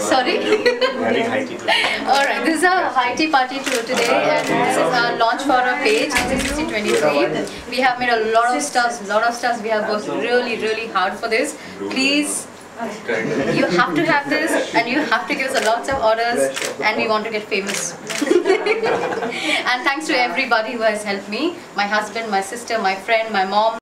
Sorry? Alright, this is a high tea party tour today and this is our launch for our page, 1623. We have made a lot of stars, lot of stars. We have worked really, really hard for this. Please, you have to have this and you have to give us a lots of orders and we want to get famous. and thanks to everybody who has helped me, my husband, my sister, my friend, my mom.